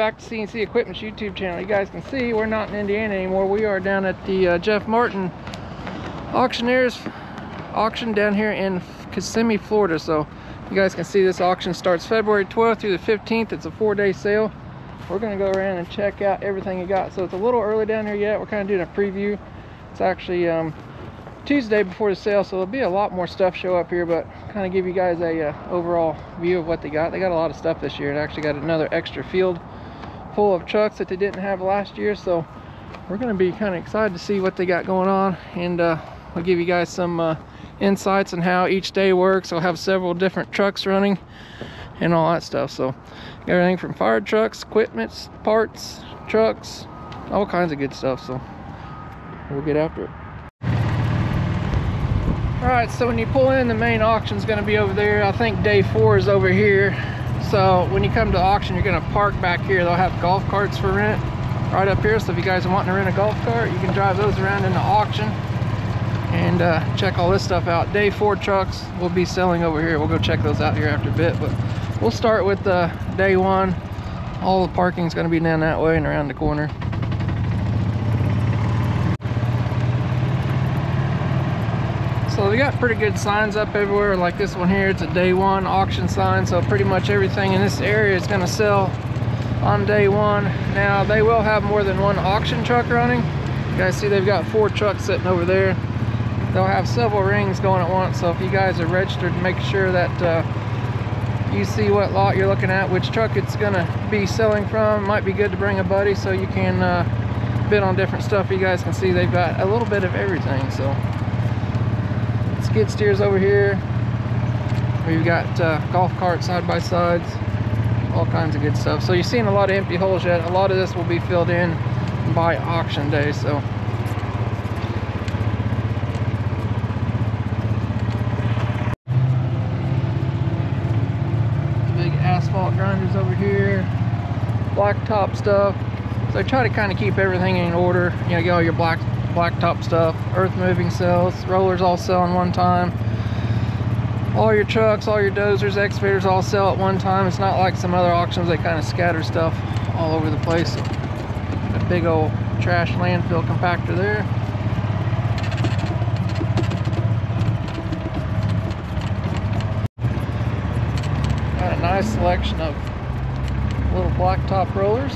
back to C&C Equipment's YouTube channel. You guys can see we're not in Indiana anymore. We are down at the uh, Jeff Martin Auctioneers auction down here in Kissimmee, Florida. So you guys can see this auction starts February 12th through the 15th. It's a four-day sale. We're gonna go around and check out everything you got. So it's a little early down here yet. We're kind of doing a preview. It's actually um, Tuesday before the sale, so there'll be a lot more stuff show up here, but kind of give you guys a uh, overall view of what they got. They got a lot of stuff this year. They actually got another extra field full of trucks that they didn't have last year, so we're going to be kind of excited to see what they got going on, and uh, I'll give you guys some uh, insights on how each day works. I'll have several different trucks running and all that stuff. So everything from fire trucks, equipment, parts, trucks, all kinds of good stuff. So we'll get after it. All right, so when you pull in, the main auction is gonna be over there. I think day four is over here. So when you come to auction, you're gonna park back here. They'll have golf carts for rent right up here. So if you guys are wanting to rent a golf cart, you can drive those around in the auction and uh, check all this stuff out. Day four trucks will be selling over here. We'll go check those out here after a bit, but we'll start with uh, day one. All the parking is gonna be down that way and around the corner. So they got pretty good signs up everywhere like this one here. It's a day one auction sign. So pretty much everything in this area is gonna sell on day one. Now they will have more than one auction truck running. You guys see they've got four trucks sitting over there. They'll have several rings going at once. So if you guys are registered, make sure that uh, you see what lot you're looking at, which truck it's gonna be selling from. Might be good to bring a buddy so you can uh, bid on different stuff. You guys can see they've got a little bit of everything. So skid steers over here. We've got uh, golf carts side by sides, all kinds of good stuff. So you're seeing a lot of empty holes yet. A lot of this will be filled in by auction day. So big asphalt grinders over here, blacktop stuff. So I try to kind of keep everything in order. You know, get all your black blacktop stuff, earth moving cells, rollers all sell in one time. All your trucks, all your dozers, excavators all sell at one time. It's not like some other auctions, they kind of scatter stuff all over the place. A big old trash landfill compactor there. Got a nice selection of little blacktop rollers.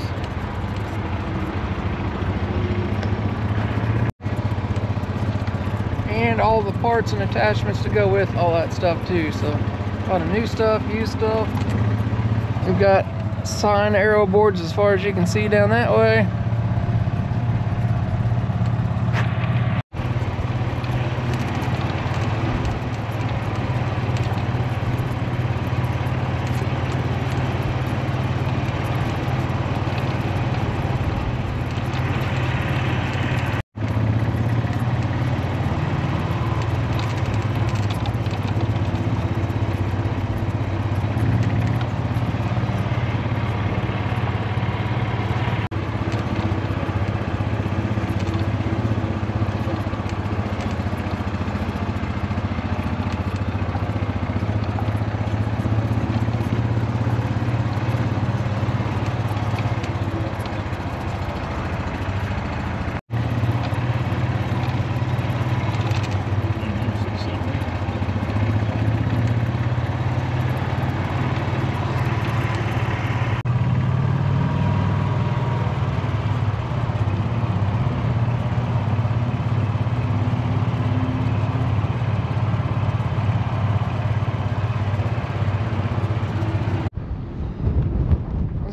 And all the parts and attachments to go with all that stuff too. So a lot of new stuff used stuff. We've got sign arrow boards as far as you can see down that way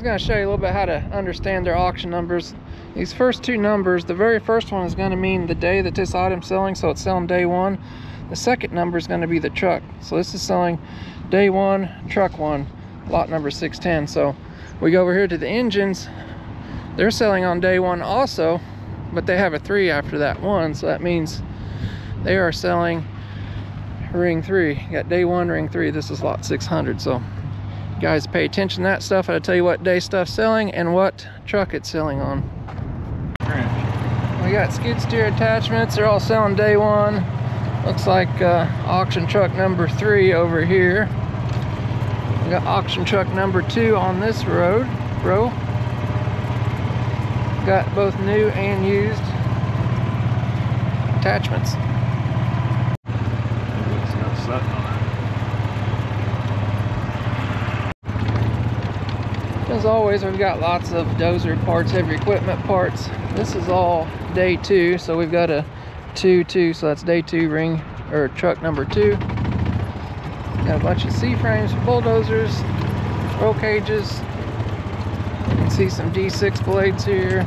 going to show you a little bit how to understand their auction numbers. These first two numbers, the very first one is going to mean the day that this item's selling, so it's selling day one. The second number is going to be the truck. So this is selling day one, truck one, lot number 610. So we go over here to the engines. They're selling on day one also, but they have a three after that one. So that means they are selling ring three. You got day one, ring three. This is lot 600. So guys pay attention to that stuff i'll tell you what day stuff's selling and what truck it's selling on we got skid steer attachments they're all selling day one looks like uh, auction truck number three over here we got auction truck number two on this road bro. Got both new and used attachments. It's got something on As always, we've got lots of dozer parts, heavy equipment parts. This is all day two, so we've got a two two, so that's day two ring or truck number two. Got a bunch of C-frames for bulldozers, roll cages. You can see some D6 blades here.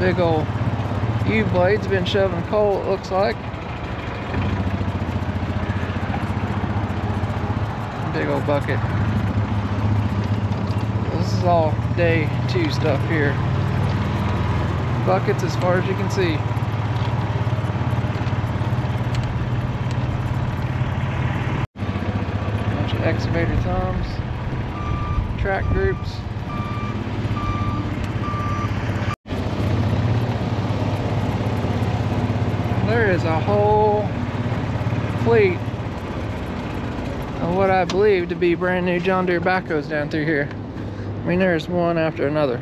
Big old U blades been shoving coal, it looks like. Big old bucket. All day two stuff here. Buckets as far as you can see. Bunch of excavator thumbs, track groups. There is a whole fleet of what I believe to be brand new John Deere backhoes down through here. I mean, there's one after another.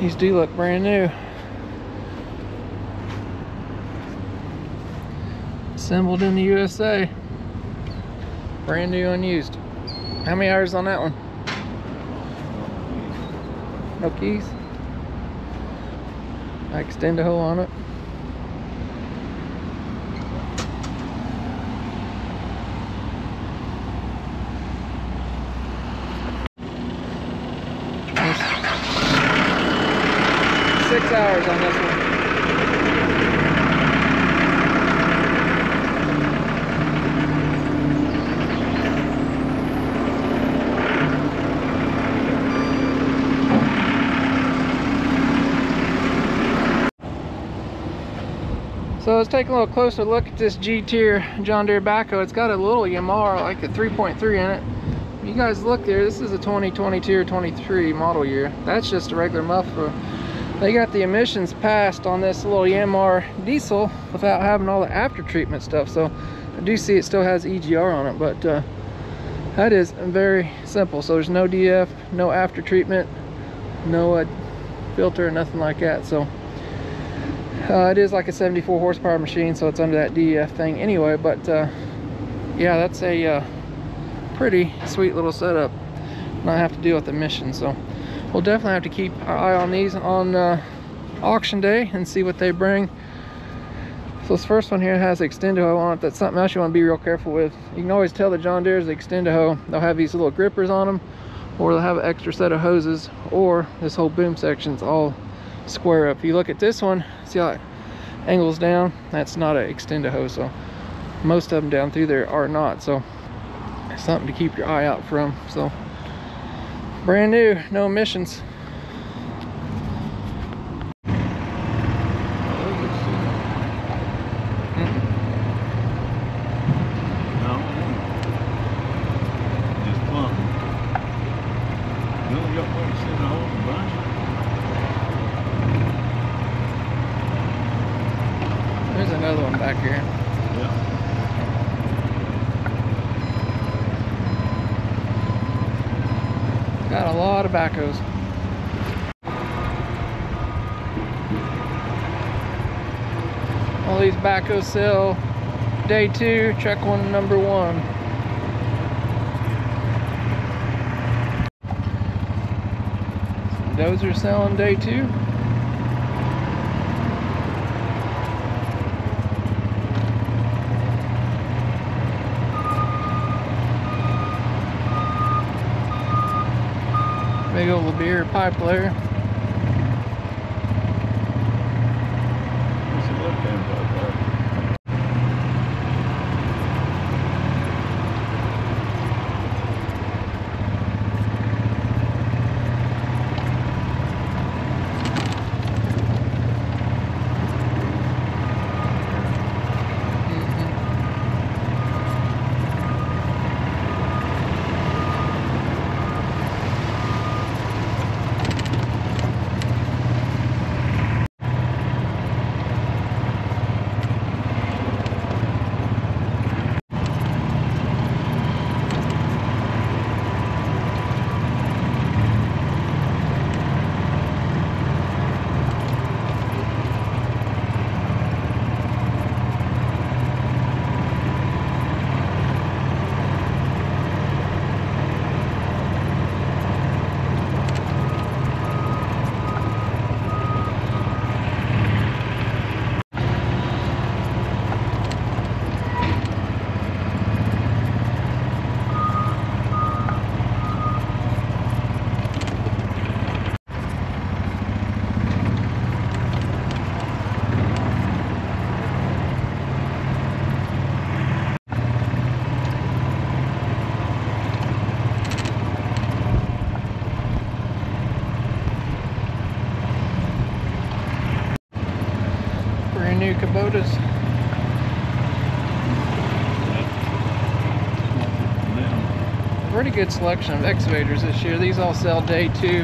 These do look brand new. Assembled in the USA. Brand new unused. How many hours on that one? No keys? I extend a hole on it. Hours on this one. So let's take a little closer look at this G-tier John Deere backhoe. It's got a little Yanmar, like a 3.3 in it. You guys look there, this is a 2022 or 23 model year. That's just a regular muffler. They got the emissions passed on this little Yanmar diesel without having all the after treatment stuff. So I do see it still has EGR on it, but uh, that is very simple. So there's no DF, no after treatment, no uh, filter, nothing like that. So uh, it is like a 74 horsepower machine, so it's under that DEF thing anyway. But uh, yeah, that's a uh, pretty sweet little setup. Not have to deal with emissions, so we'll definitely have to keep our eye on these on uh, auction day and see what they bring. So this first one here has extendo hoe on it. That's something else you want to be real careful with. You can always tell the John Deere is the hoe. They'll have these little grippers on them, or they'll have an extra set of hoses, or this whole boom section's all square up. If you look at this one, see how it angles down? That's not an extendo hose, so most of them down through there are not. So something to keep your eye out from. So brand new, no emissions. No. Just plumb. You only got one set of holes in bunch. There's another one back here. Yeah. Got a lot of backhoes. All these backhoes sell day two, check one number one. Those are selling day two. Big old beer pipe there. New Kubotas. Pretty good selection of excavators this year. These all sell day two.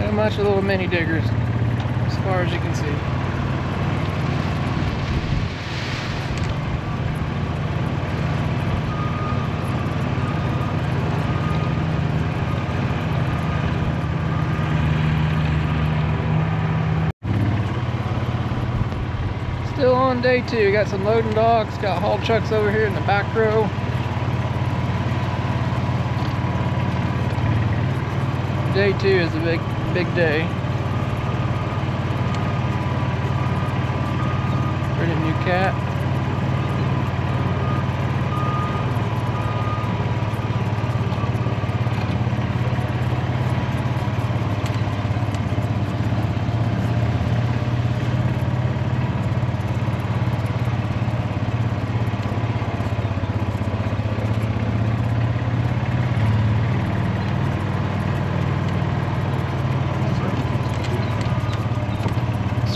Not much of little mini diggers, as far as you can see. Day two. Got some loading docks, got haul trucks over here in the back row. Day two is a big, big day. Pretty new cat.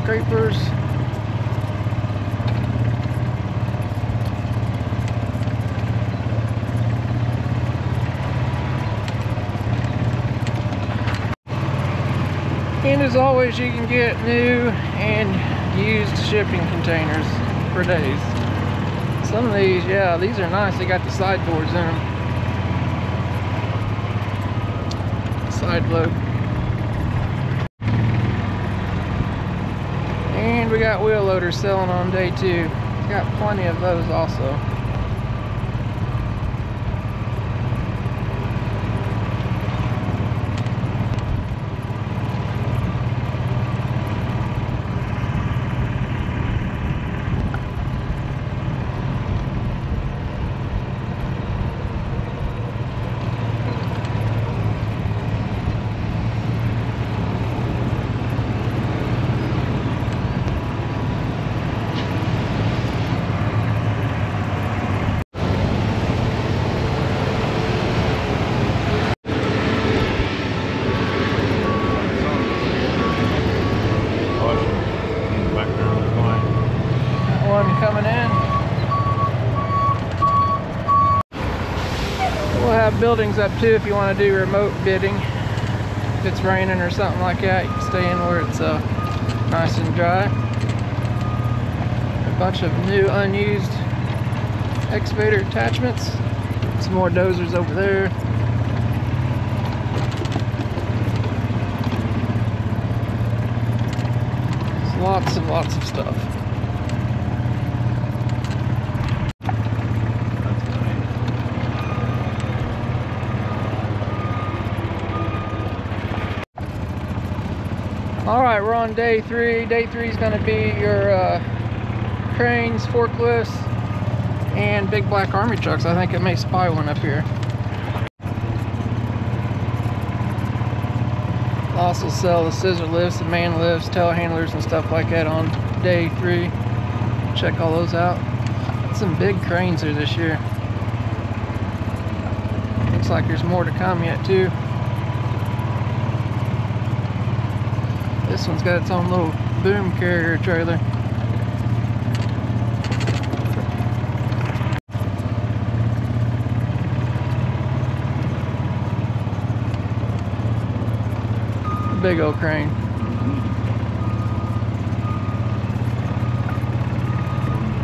Scrapers. And as always, you can get new and used shipping containers for days. Some of these, yeah, these are nice. They got the sideboards in them. Side load. And we got wheel loaders selling on day two. Got plenty of those also. Caution in the background is fine. Got one coming in. We'll have buildings up too if you want to do remote bidding. If it's raining or something like that, you can stay in where it's uh, nice and dry. A bunch of new unused excavator attachments. Some more dozers over there. Lots and lots of stuff. That's nice. All right, we're on day three. Day three is going to be your uh, cranes, forklifts, and big black army trucks. I think it may spy one up here. Also sell the scissor lifts, the man lifts, telehandlers, and stuff like that on day three. Check all those out. Some big cranes here this year. Looks like there's more to come yet too. This one's got its own little boom carrier trailer. Big old crane.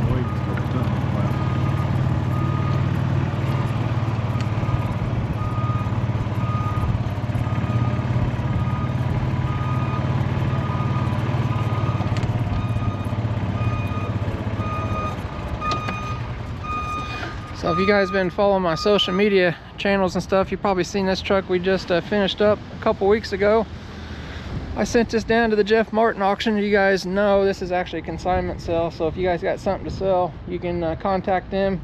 Wait for the tunnel. Wow. So if you guys been following my social media channels and stuff, you've probably seen this truck we just uh, finished up a couple weeks ago. I sent this down to the Jeff Martin auction. You guys know this is actually a consignment sale. So if you guys got something to sell, you can uh, contact them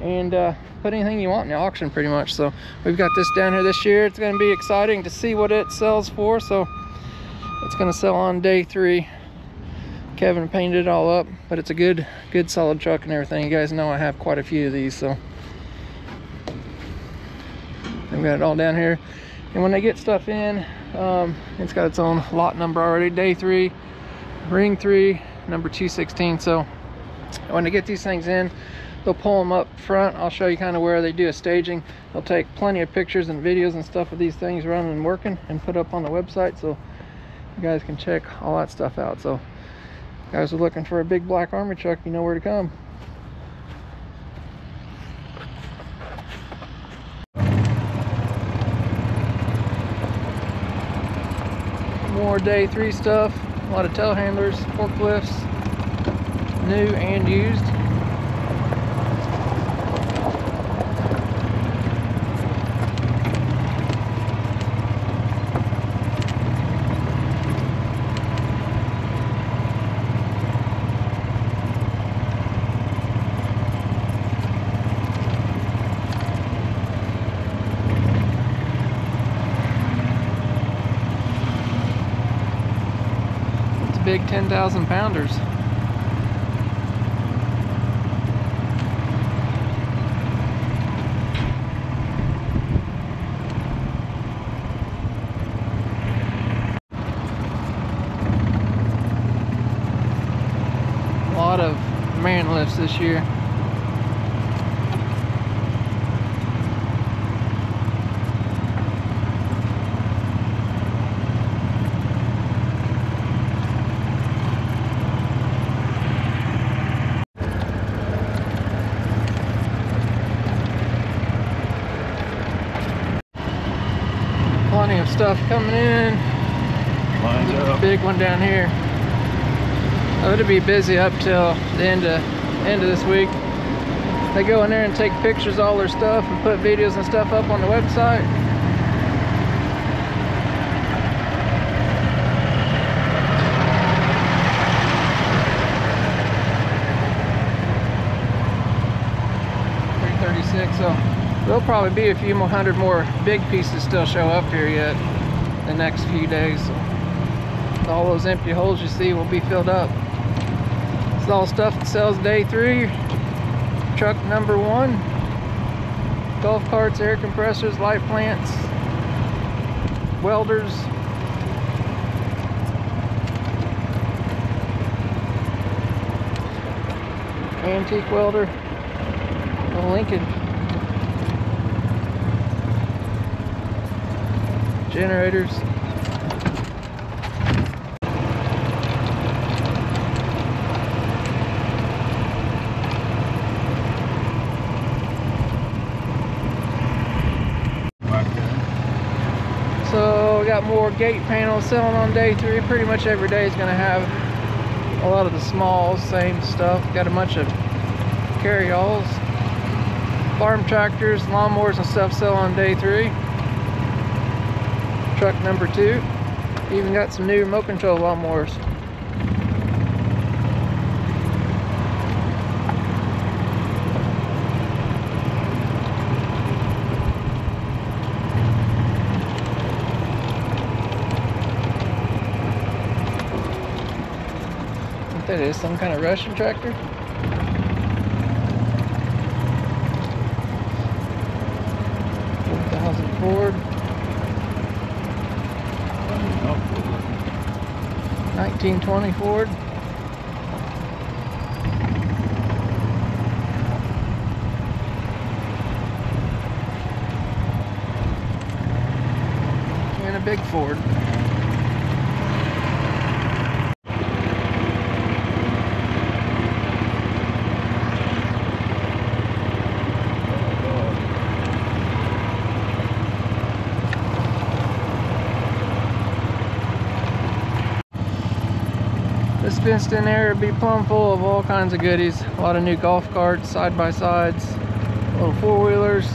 and uh, put anything you want in the auction pretty much. So we've got this down here this year. It's gonna be exciting to see what it sells for. So it's gonna sell on day three. Kevin painted it all up, but it's a good, good solid truck and everything. You guys know I have quite a few of these, so. We've got it all down here. And when they get stuff in, um, it's got its own lot number already. Day three, ring three, number 216. So when they get these things in, they'll pull them up front. I'll show you kind of where they do a staging. They'll take plenty of pictures and videos and stuff of these things running and working and put up on the website. So you guys can check all that stuff out. So guys are looking for a big black army truck, you know where to come. More day three stuff, a lot of telehandlers, forklifts, new and used. It's big 10,000 pounders. A lot of man lifts this year. Plenty of stuff coming in. Lines There's a up. big one down here. Oh, it'll be busy up till the end of end of this week. They go in there and take pictures of all their stuff and put videos and stuff up on the website. So there'll probably be a few more hundred more big pieces still show up here yet the next few days. So all those empty holes you see will be filled up. All stuff that sells day three. Truck number one. Golf carts, air compressors, light plants, welders. Antique welder. A Lincoln. Generators. Back there. So we got more gate panels selling on day three. Pretty much every day is gonna have a lot of the small same stuff. Got a bunch of carry-alls, farm tractors, lawnmowers and stuff sell on day three. Truck number two. Even got some new remote control lawnmowers. That is some kind of Russian tractor. Thousand Ford, nineteen twenty Ford. And a big Ford. This fenced in area would be plumb full of all kinds of goodies. A lot of new golf carts, side by sides, little four wheelers,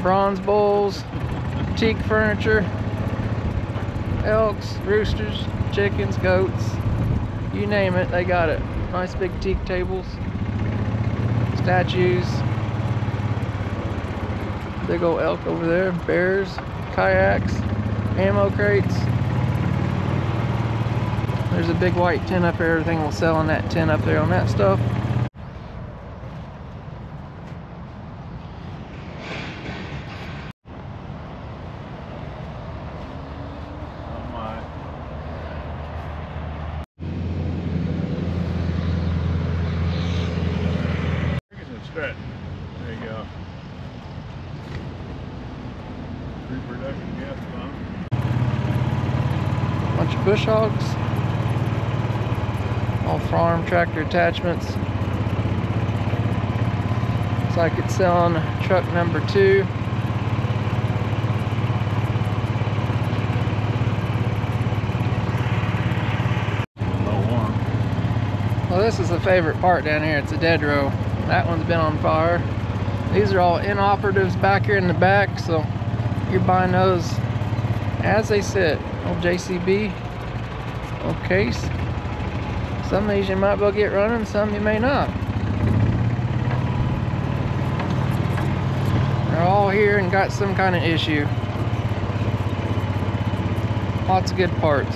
bronze bowls, teak furniture, elks, roosters, chickens, goats, you name it, they got it. Nice big teak tables, statues, big old elk over there, bears, kayaks, ammo crates. There's a big white tin up there, everything will sell on that tin up there on that stuff. uh, reproduction gas pump. Bunch of bush hogs. All farm tractor attachments. Looks like it's selling truck number two. Well, this is a favorite part down here. It's a dead row. That one's been on fire. These are all inoperatives back here in the back, so you're buying those as they sit. Old JCB, old case. Some of these you might well get running, some you may not. They're all here and got some kind of issue. Lots of good parts.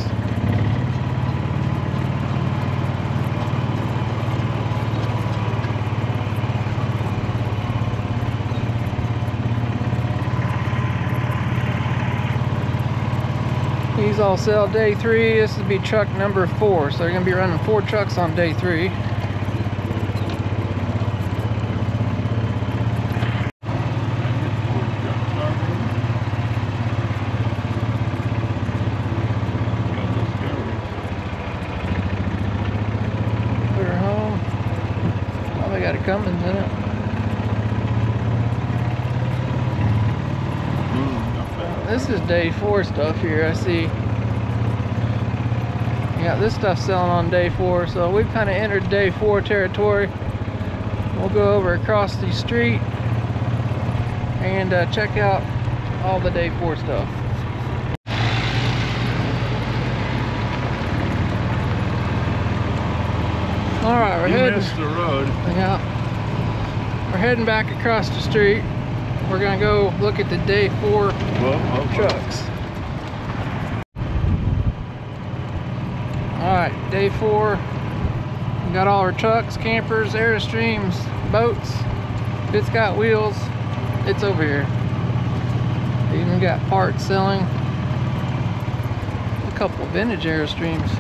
These all sell day three. This would be truck number four. So they're gonna be running four trucks on day three. Her home. Probably got a Cummins in it. This is day four stuff here, I see. Yeah, this stuff's selling on day four, so we've kind of entered day four territory. We'll go over across the street and uh, check out all the day four stuff. All right, we're You heading. the road. Yeah. We're heading back across the street. We're gonna go look at the day four Well, okay. trucks. Alright, day four. We got all our trucks, campers, Airstreams, boats. If it's got wheels, it's over here. Even got parts selling. A couple of vintage Airstreams.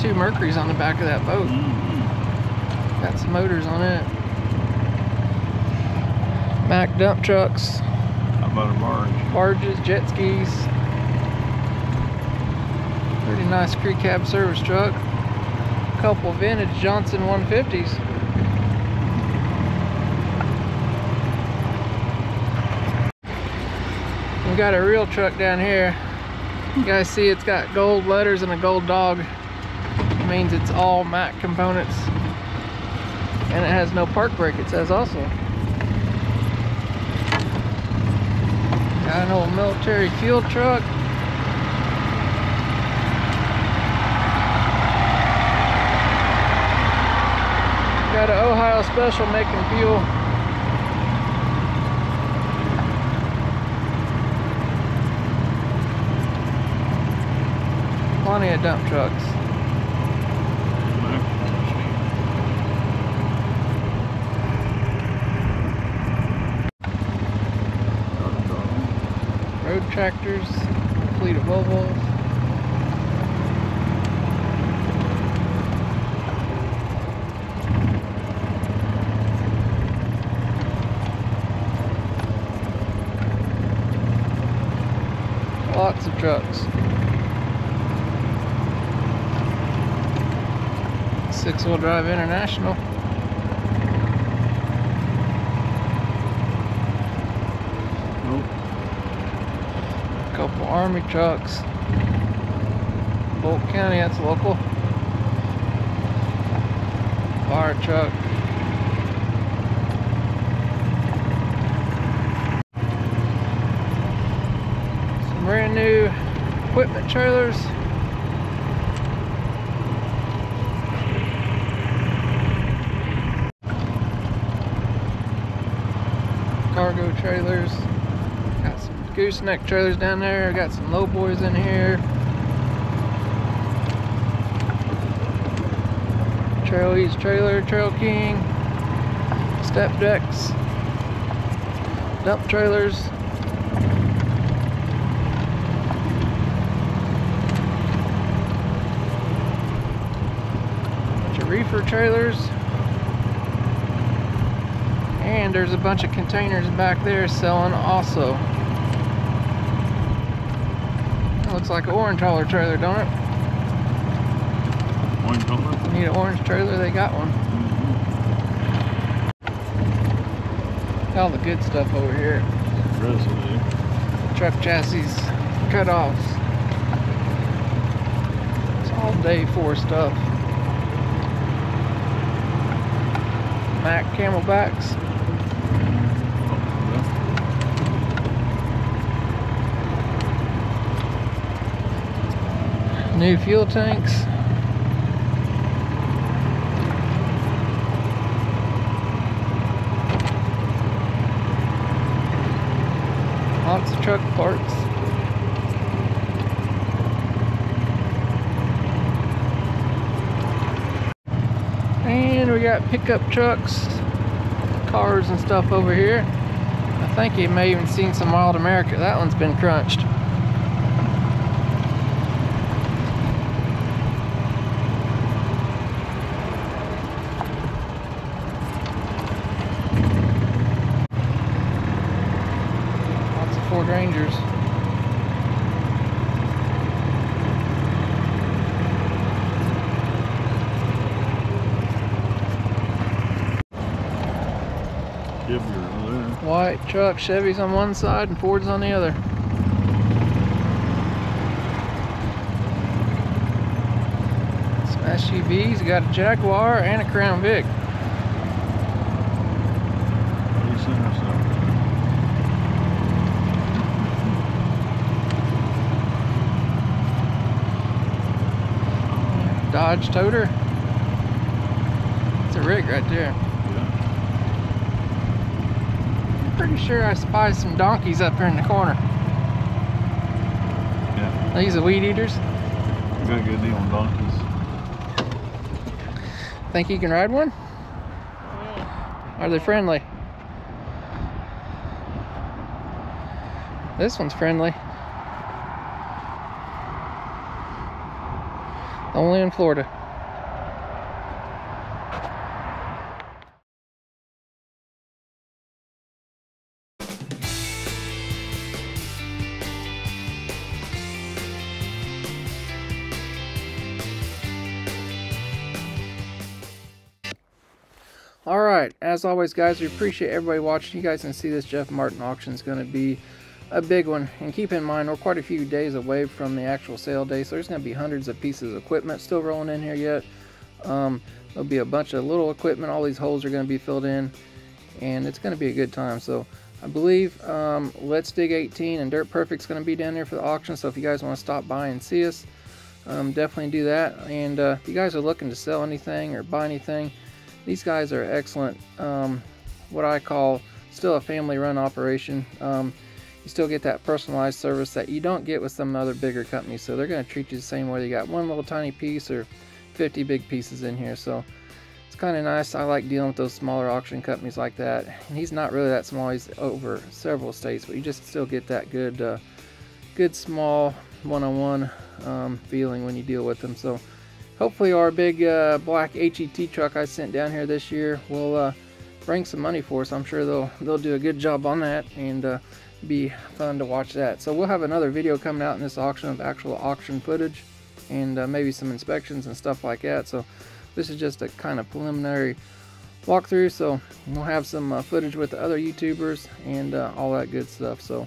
Two Mercuries on the back of that boat. Mhm. Got some motors on it. Mack dump trucks, a barge? barges, jet skis. Pretty nice crew cab service truck. Couple vintage Johnson 150s. We got a real truck down here. You guys see it's got gold letters and a gold dog. It means it's all Mack components. And it has no park brake, it says also. Got an old military fuel truck. Got an Ohio Special making fuel. Plenty of dump trucks. road tractors, fleet of Volvos. Lots of trucks. Six wheel drive international. Army trucks. Bolt County, that's local. Fire truck. Some brand new equipment trailers. Cargo trailers. Gooseneck trailers down there. I got some low boys in here. Trail-Eze trailer, Trail King, step decks, dump trailers. reefer trailers. And there's a bunch of containers back there selling also. Looks like an orange hauler trailer, don't it? Orange hauler? Need an orange trailer, they got one. Mm-hmm. All the good stuff over here. Truck chassis cut-offs. It's all day four stuff. Mack camelbacks. New fuel tanks. Lots of truck parts. And we got pickup trucks, cars and stuff over here. I think you may have even seen some Wild America. That one's been crunched. Lots of Ford Rangers. Give your there. White truck, Chevys on one side and Fords on the other. Some SUVs, got a Jaguar and a Crown Vic. What center something. Dodge Toter. It's a rig right there. Yeah. I'm pretty sure I spy some donkeys up here in the corner. Yeah. These are weed eaters. We got a good deal on donkeys. Think you can ride one? Are they friendly? This one's friendly. Only in Florida. All right, as always, guys, we appreciate everybody watching. You guys can see this Jeff Martin auction is going to be a big one. And keep in mind, we're quite a few days away from the actual sale day, so there's going to be hundreds of pieces of equipment still rolling in here yet. Um, there'll be a bunch of little equipment. All these holes are going to be filled in, and it's going to be a good time. So I believe um, Let's Dig 18 and Dirt Perfect's going to be down there for the auction. So if you guys want to stop by and see us, um, definitely do that. And uh, if you guys are looking to sell anything or buy anything, these guys are excellent. Um, what I call still a family run operation. You still get that personalized service that you don't get with some other bigger companies. So they're going to treat you the same way. You got one little tiny piece or 50 big pieces in here. So it's kind of nice. I like dealing with those smaller auction companies like that. And he's not really that small. He's over several states, but you just still get that good, uh, good small one-on-one um, feeling when you deal with them. So hopefully our big uh, black HET truck I sent down here this year will uh, bring some money for us. I'm sure they'll they'll do a good job on that and uh, be fun to watch that. So we'll have another video coming out in this auction of actual auction footage and uh, maybe some inspections and stuff like that. So this is just a kind of preliminary walkthrough. So we'll have some uh, footage with the other YouTubers and uh, all that good stuff. So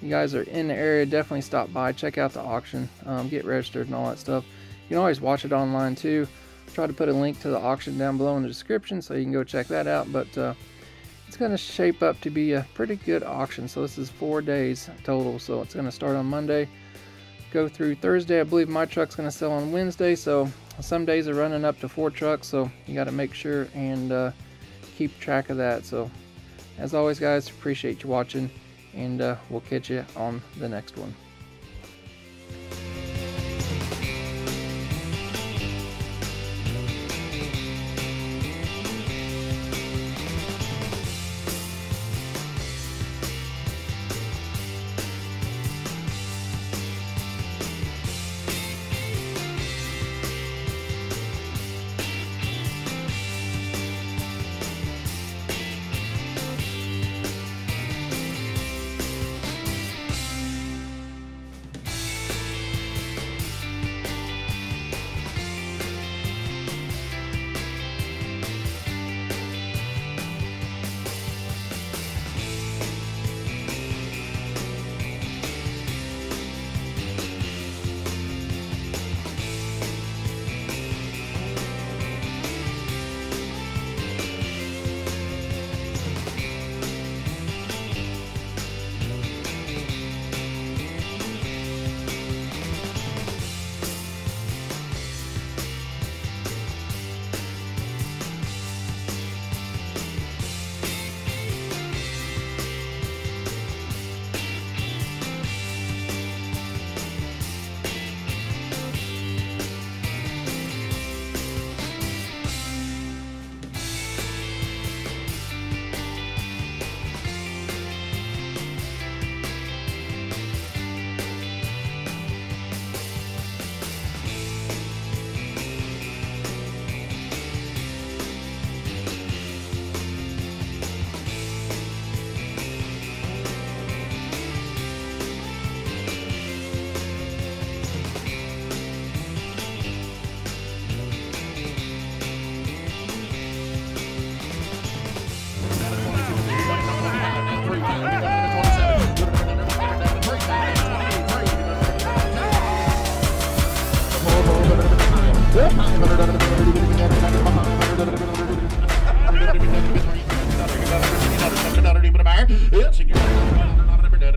you guys are in the area, definitely stop by, check out the auction, um, get registered and all that stuff. You can always watch it online too. Try to put a link to the auction down below in the description so you can go check that out. But uh, it's going to shape up to be a pretty good auction. So this is four days total. So it's going to start on Monday, go through Thursday. I believe my truck's going to sell on Wednesday. So some days are running up to four trucks. So you got to make sure and uh, keep track of that. So as always, guys, appreciate you watching. And uh, we'll catch you on the next one.